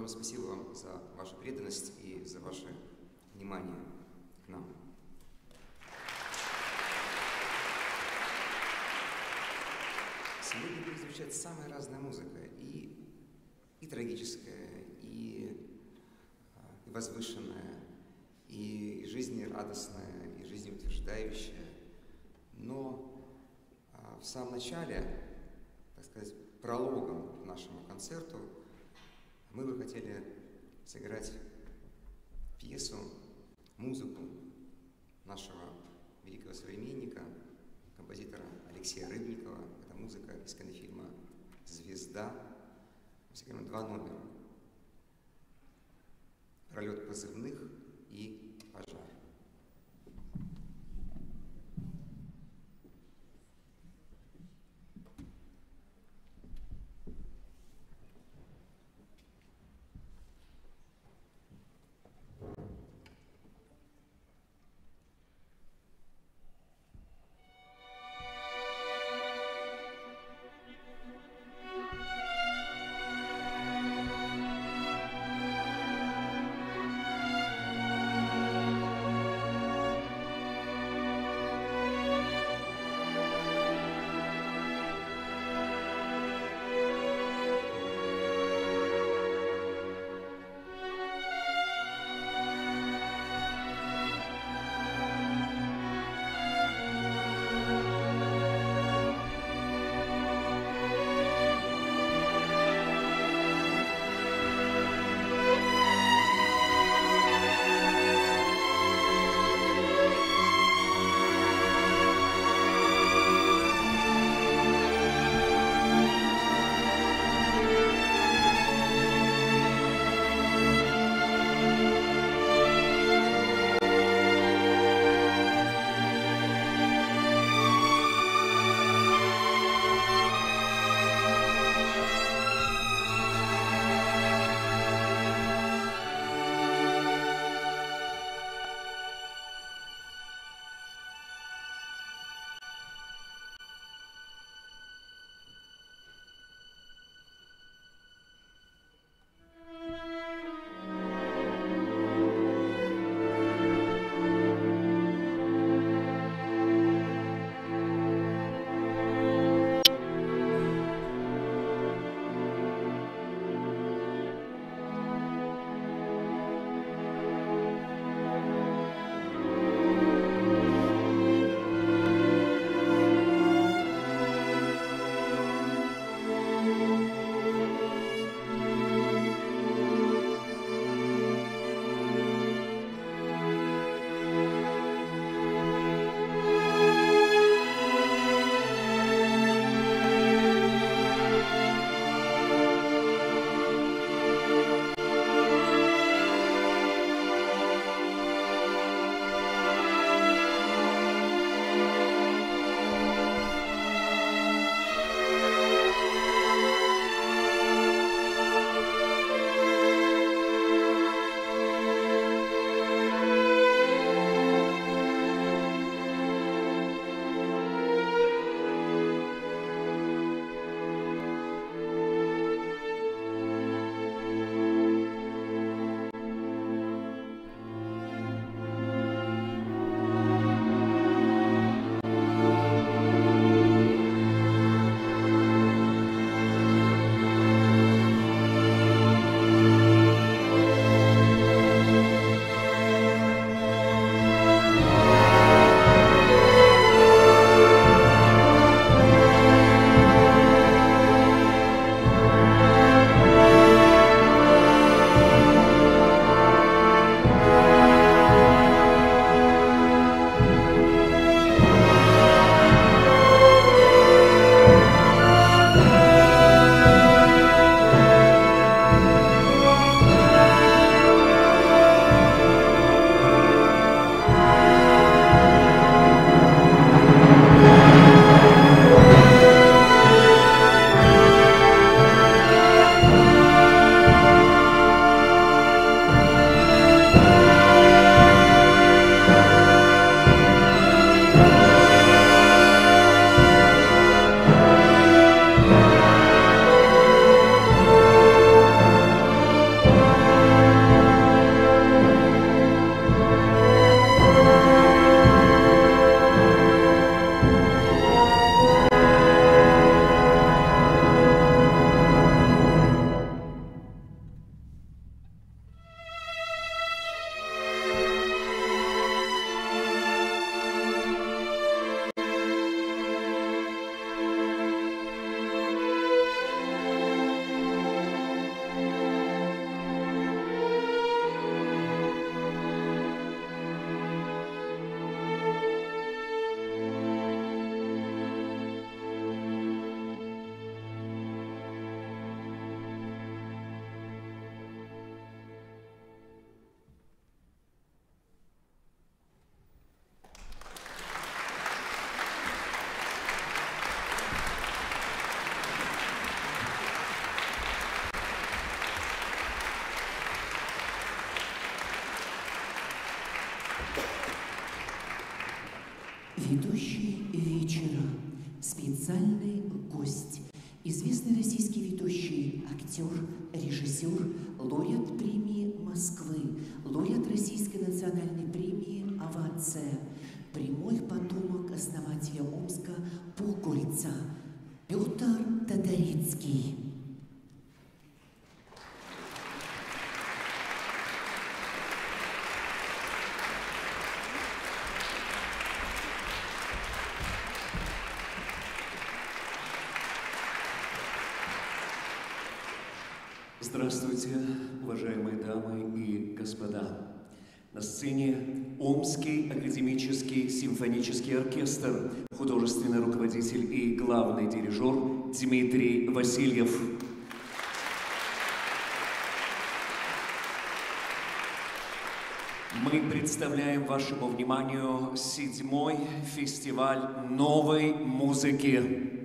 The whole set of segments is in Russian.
огромное спасибо вам за вашу преданность и за ваше внимание к нам. Сегодня будет звучать самая разная музыка, и, и трагическая, и, а, и возвышенная, и жизнерадостная, и жизнеутверждающая. Но а, в самом начале, так сказать, прологом к нашему концерту мы бы хотели сыграть пьесу, музыку нашего великого современника, композитора Алексея Рыбникова. Это музыка из кинофильма «Звезда». Мы сыграем два номера. «Пролет позывных» и гость, известный российский ведущий, актер, режиссер, лауреат премии Москвы, лауреат Российской национальной премии «Овация», прямой потомок основателя Омска Полгольца Петр Тодорецкий. Господа. На сцене Омский академический симфонический оркестр, художественный руководитель и главный дирижер Дмитрий Васильев. Мы представляем вашему вниманию седьмой фестиваль новой музыки.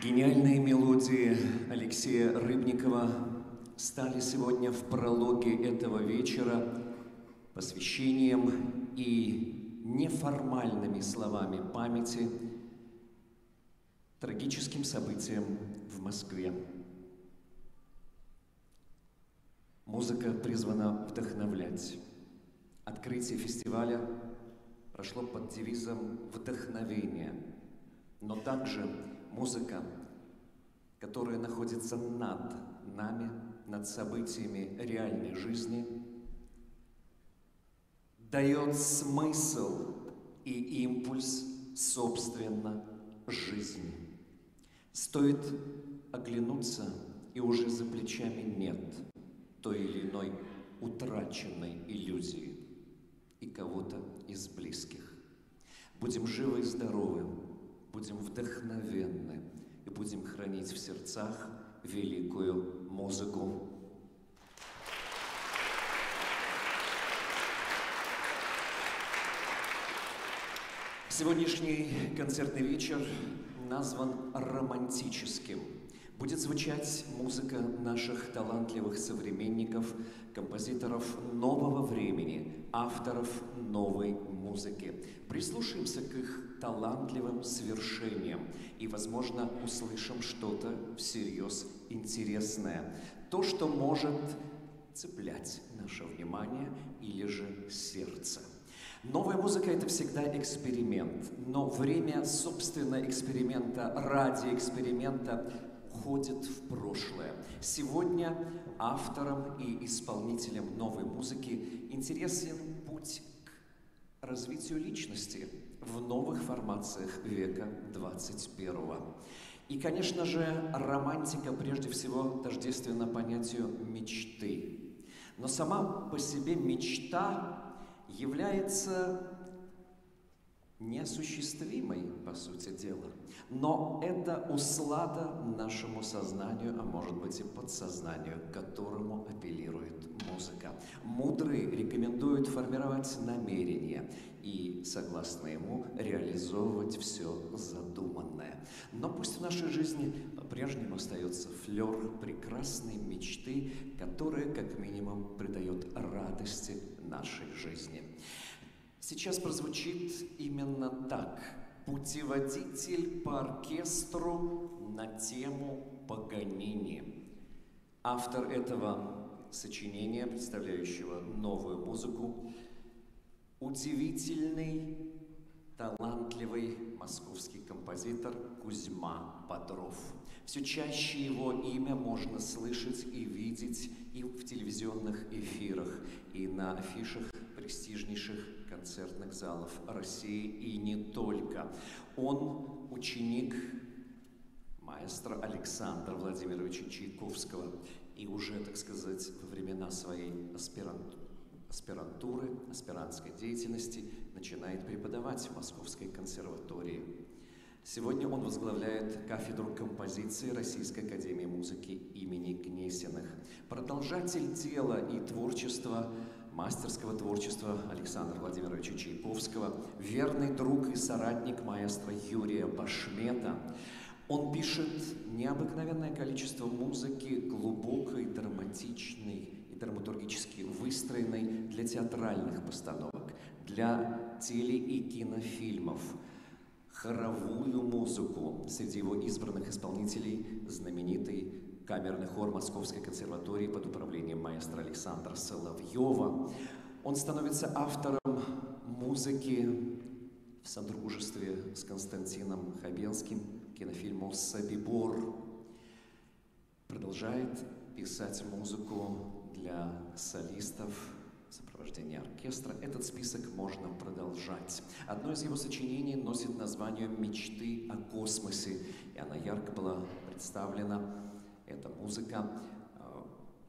Гениальные мелодии Алексея Рыбникова стали сегодня в прологе этого вечера посвящением и неформальными словами памяти трагическим событиям в Москве. Музыка призвана вдохновлять. Открытие фестиваля прошло под девизом «Вдохновение», но также музыка, которая находится над нами, над событиями реальной жизни, дает смысл и импульс, собственно, жизни. Стоит оглянуться, и уже за плечами нет той или иной утраченной иллюзии и кого-то из близких. Будем живы и здоровы, будем вдохновенны и будем хранить в сердцах великую музыку. Сегодняшний концертный вечер назван романтическим. Будет звучать музыка наших талантливых современников, композиторов нового времени, авторов новой музыки. Прислушаемся к их талантливым свершениям и, возможно, услышим что-то всерьез интересное. То, что может цеплять наше внимание или же сердце. Новая музыка – это всегда эксперимент, но время, собственно, эксперимента ради эксперимента уходит в прошлое. Сегодня авторам и исполнителям новой музыки интересен путь к развитию личности в новых формациях века 21 И, конечно же, романтика прежде всего тождественна понятию мечты. Но сама по себе мечта является неосуществимой, по сути дела. Но это услада нашему сознанию, а может быть и подсознанию, к которому апеллирует музыка. Мудрые рекомендуют формировать намерения и, согласно ему, реализовывать все задуманное. Но пусть в нашей жизни по-прежнему остается флер прекрасной мечты, которая, как минимум, придает радости нашей жизни. Сейчас прозвучит именно так. Путеводитель по оркестру на тему Паганини. Автор этого сочинения, представляющего новую музыку, удивительный, талантливый московский композитор Кузьма Бодров. Все чаще его имя можно слышать и видеть и в телевизионных эфирах, и на афишах престижнейших концертных залов России и не только. Он ученик маэстро Александра Владимировича Чайковского и уже, так сказать, во времена своей аспирантуры аспирантской деятельности, начинает преподавать в Московской консерватории. Сегодня он возглавляет кафедру композиции Российской академии музыки имени Гнесиных. Продолжатель дела и творчества мастерского творчества Александра Владимировича Чайковского, верный друг и соратник маэстро Юрия Башмета. Он пишет необыкновенное количество музыки, глубокой, драматичной и драматургически выстроенной для театральных постановок, для теле- и кинофильмов, хоровую музыку. Среди его избранных исполнителей знаменитый камерный хор Московской консерватории под управлением маэстро Александра Соловьева. Он становится автором музыки в содружестве с Константином Хабенским кинофильму «Собибор». Продолжает писать музыку для солистов в сопровождении оркестра. Этот список можно продолжать. Одно из его сочинений носит название «Мечты о космосе», и она ярко была представлена, эта музыка, э,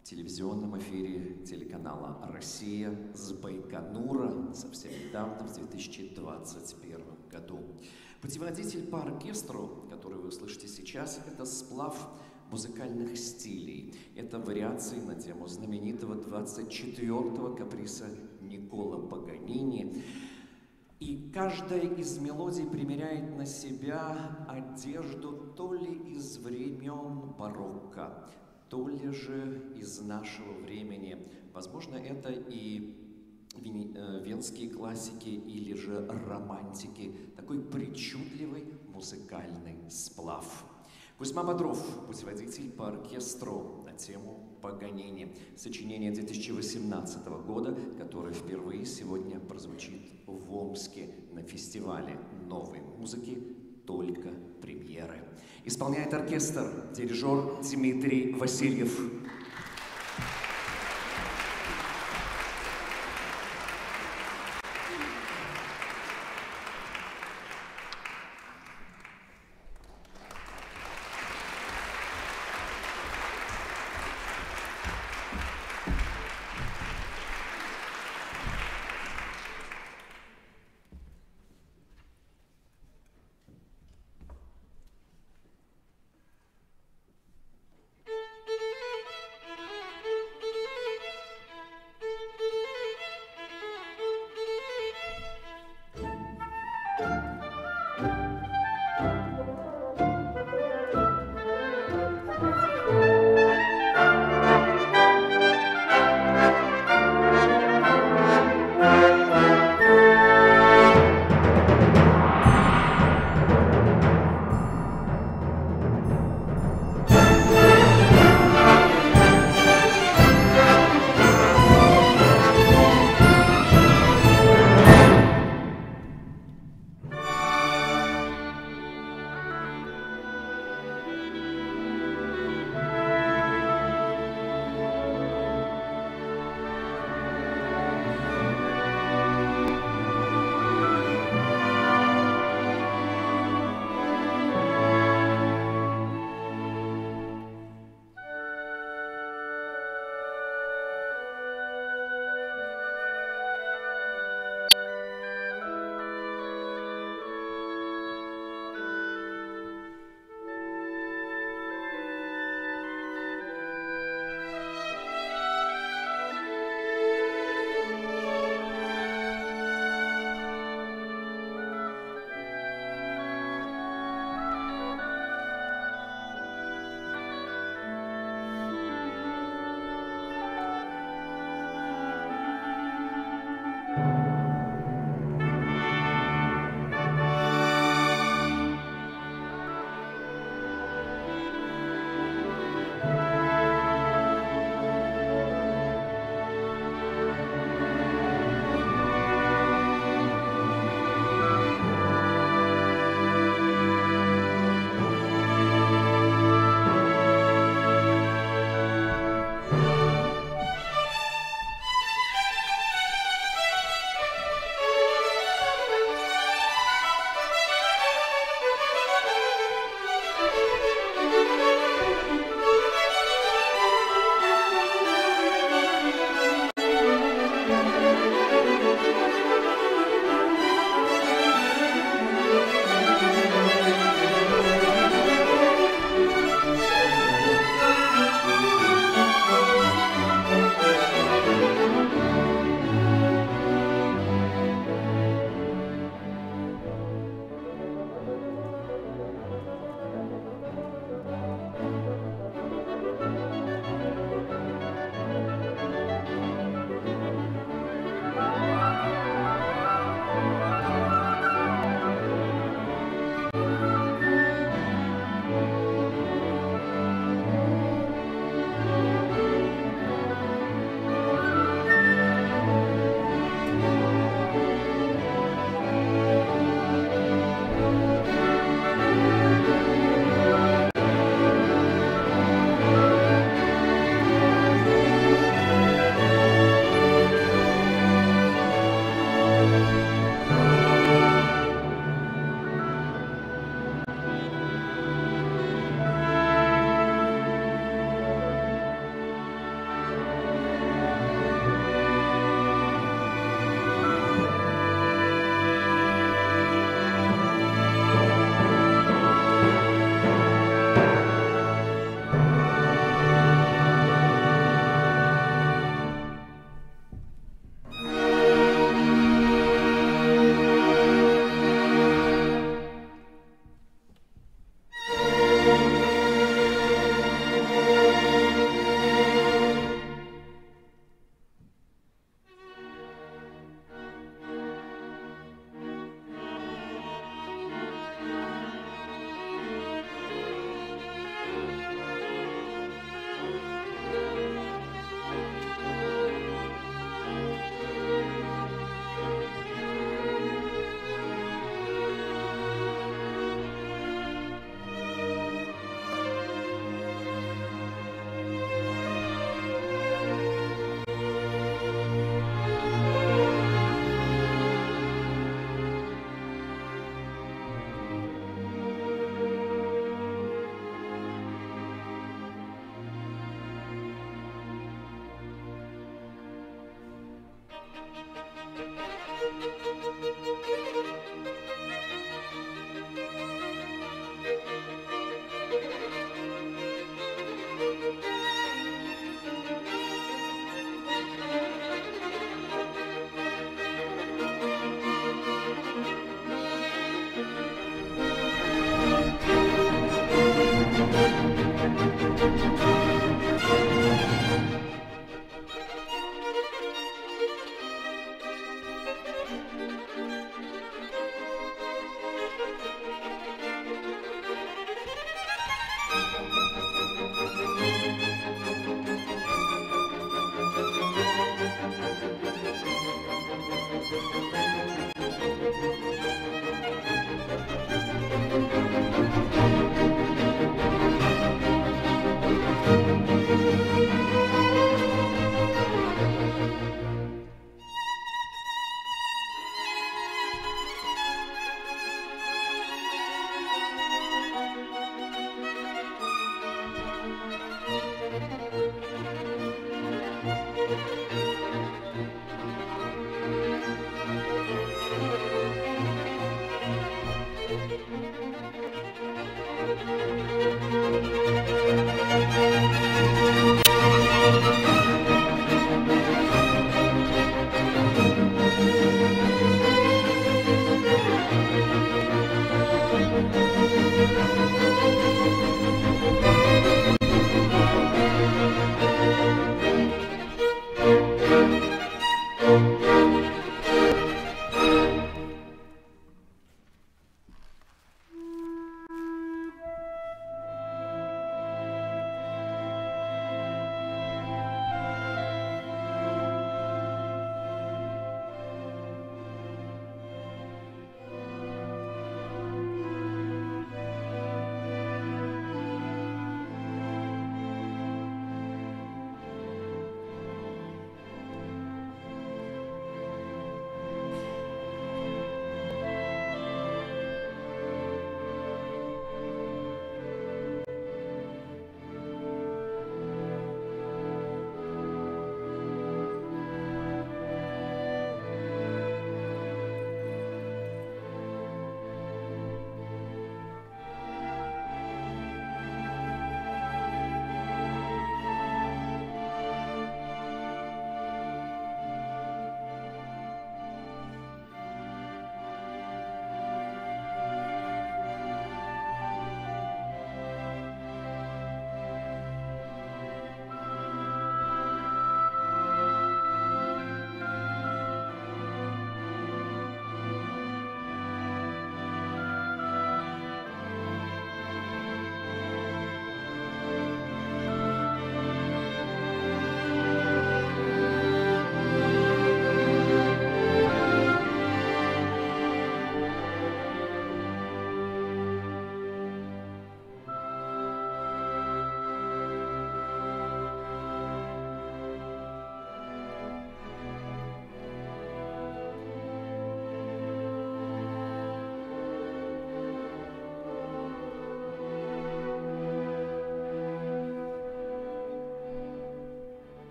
в телевизионном эфире телеканала «Россия» с Байконура совсем недавно, в 2021 году. Путеводитель по оркестру, который вы слышите сейчас, это сплав музыкальных стилей. Это вариации на тему знаменитого 24-го каприса Никола Паганини. И каждая из мелодий примеряет на себя одежду то ли из времен барокко, то ли же из нашего времени. Возможно, это и э, венские классики или же романтики. Такой причудливый музыкальный сплав. Кузьма Бодров, путеводитель по оркестру на тему Паганини. Сочинение 2018 года, которое впервые сегодня прозвучит в Омске на фестивале новой музыки «Только премьеры». Исполняет оркестр дирижер Дмитрий Васильев.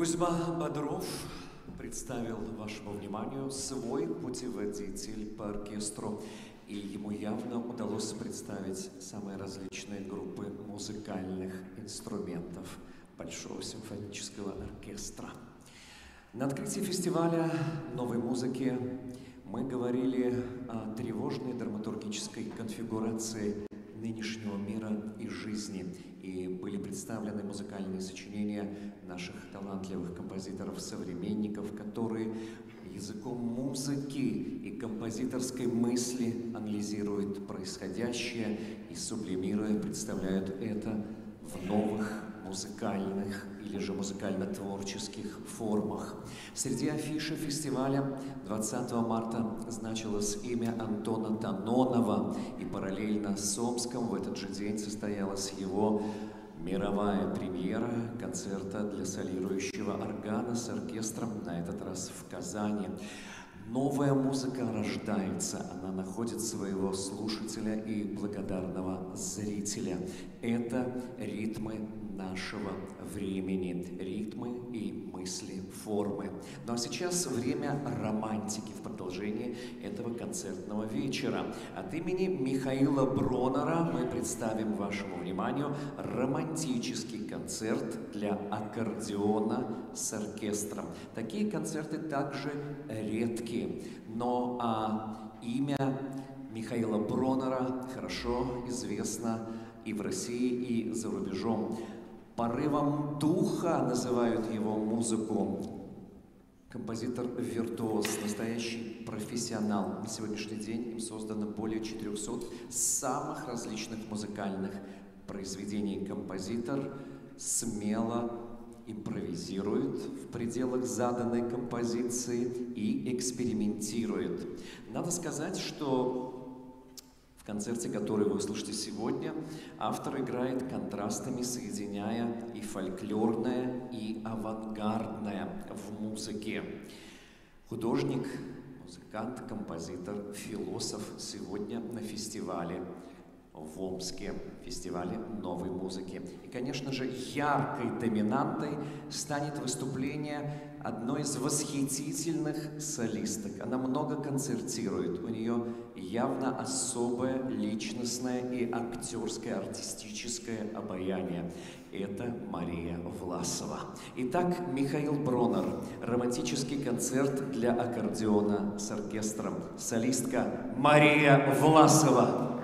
Кузьма Бодров представил вашему вниманию свой путеводитель по оркестру, и ему явно удалось представить самые различные группы музыкальных инструментов Большого симфонического оркестра. На открытии фестиваля новой музыки мы говорили о тревожной драматургической конфигурации нынешнего мира и жизни. И были представлены музыкальные сочинения наших талантливых композиторов-современников, которые языком музыки и композиторской мысли анализируют происходящее и сублимируя представляют это в новых музыкальных или же музыкально-творческих формах. Среди афиши фестиваля 20 марта значилось имя Антона Танонова, и параллельно с Омском в этот же день состоялась его мировая премьера концерта для солирующего органа с оркестром, на этот раз в Казани. Новая музыка рождается, она находит своего слушателя и благодарного зрителя. Это ритмы нашего времени, ритмы и мысли, формы. Ну а сейчас время романтики в продолжении этого концертного вечера. От имени Михаила Бронера мы представим вашему вниманию романтический концерт для аккордеона с оркестром. Такие концерты также редкие, но а, имя Михаила Бронера хорошо известно и в России, и за рубежом. Порывом духа называют его музыку. Композитор-виртуоз, настоящий профессионал. На сегодняшний день им создано более 400 самых различных музыкальных произведений. Композитор смело импровизирует в пределах заданной композиции и экспериментирует. Надо сказать, что в концерте, который вы услышите сегодня, автор играет контрастами, соединяя и фольклорное, и авангардное в музыке. Художник, музыкант, композитор, философ сегодня на фестивале в Омске, фестивале новой музыки. И, конечно же, яркой доминантой станет выступление одной из восхитительных солисток. Она много концертирует, у нее явно особое личностное и актерское, артистическое обаяние. Это Мария Власова. Итак, Михаил Бронер. Романтический концерт для аккордеона с оркестром. Солистка Мария Власова.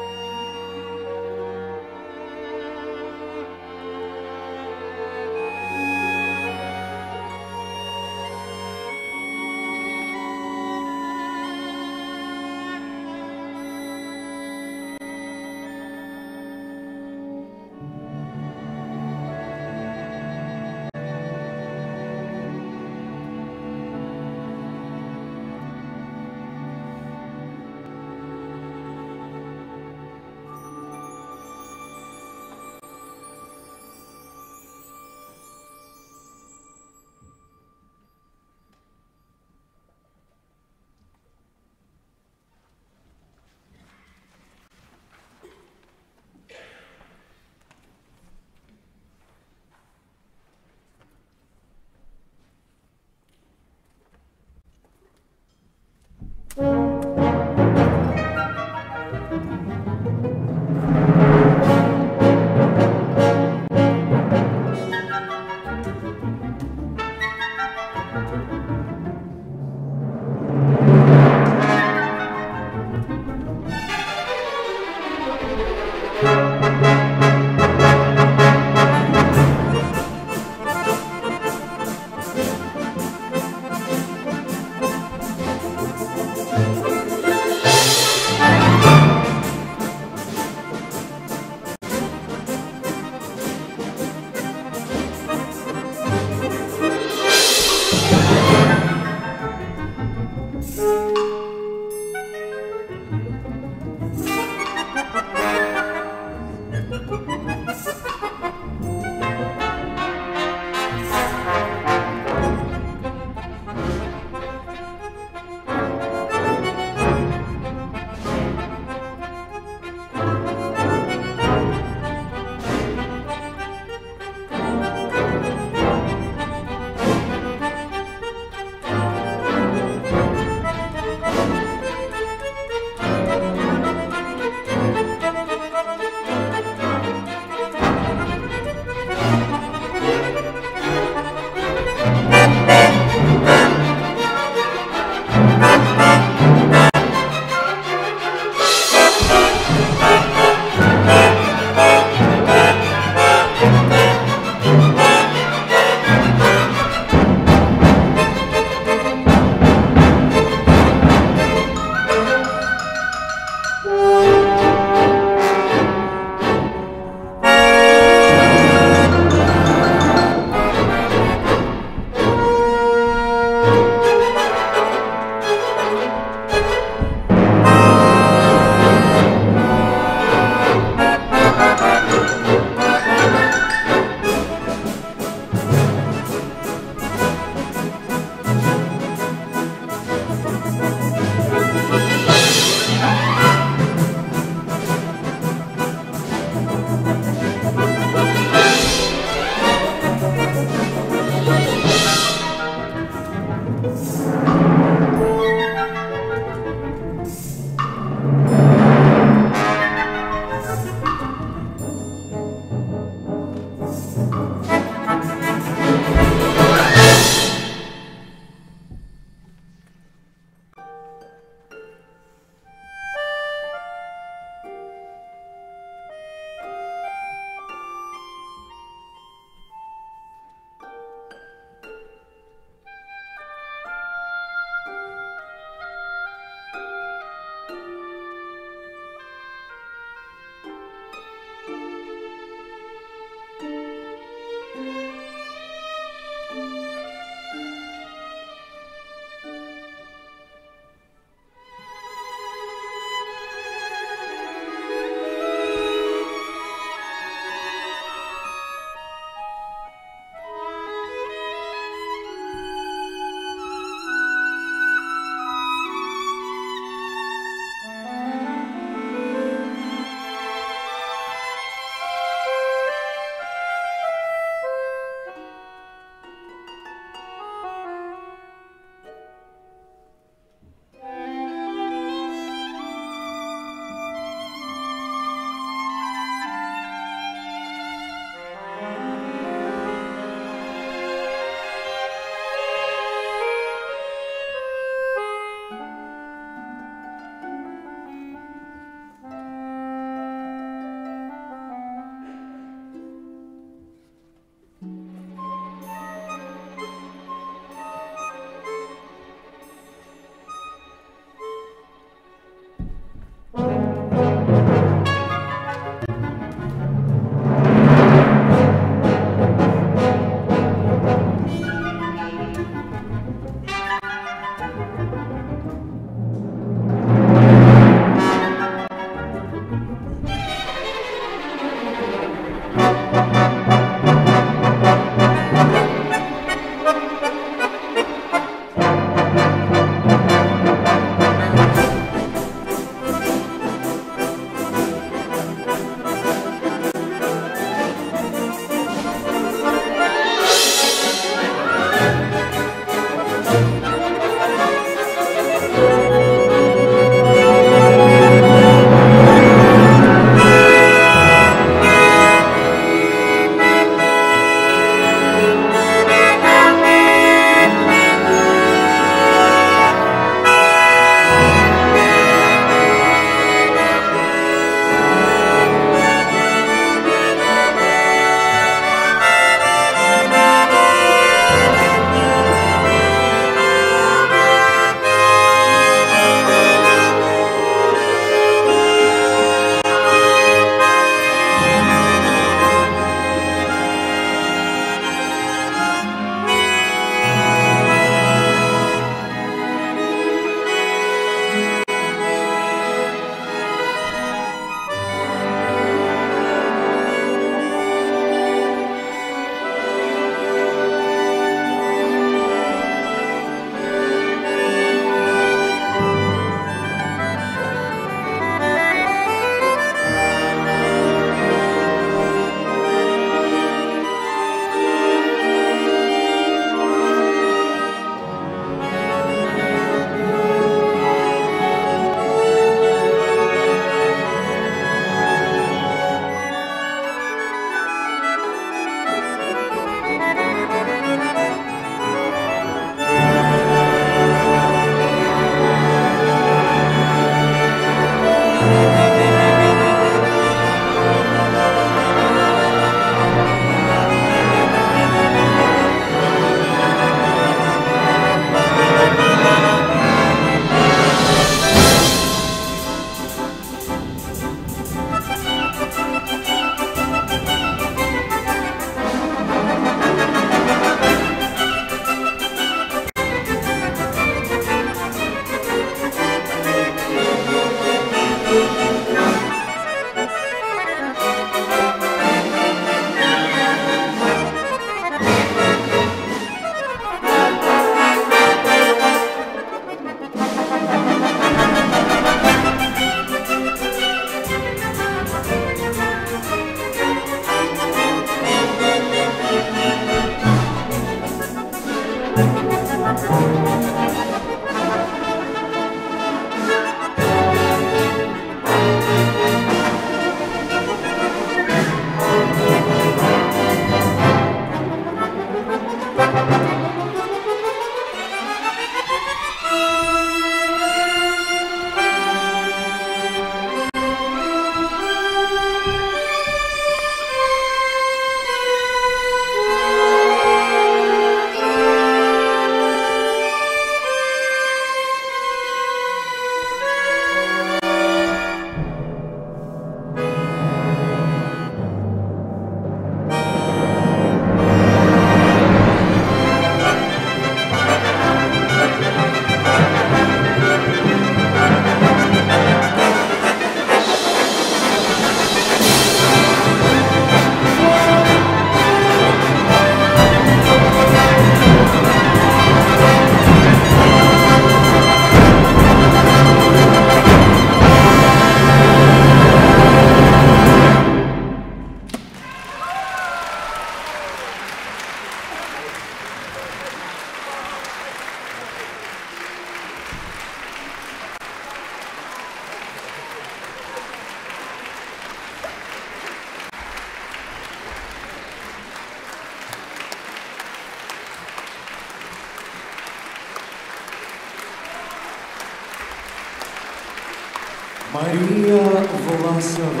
Власова.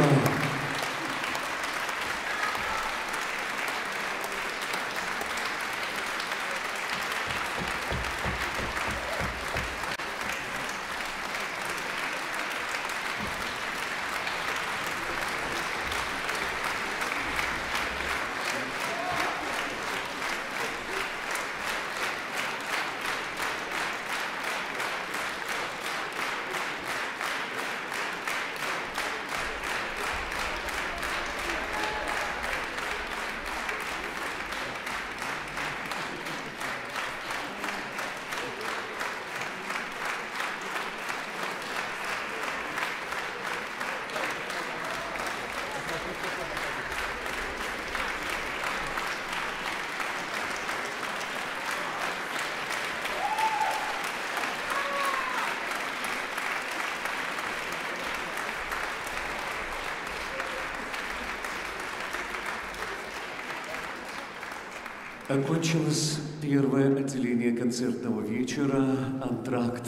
Окончилось первое отделение концертного вечера «Антракт».